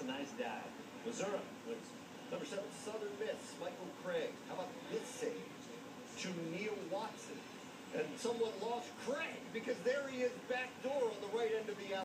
That's a nice dive. Missouri wins. Number seven, Southern Miss, Michael Craig. How about this save to Neil Watson? And someone lost Craig because there he is back door. on the right end of the alley.